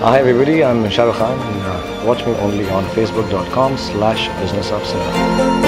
Hi everybody, I'm Shahrukh Khan and watch me only on facebook.com slash business.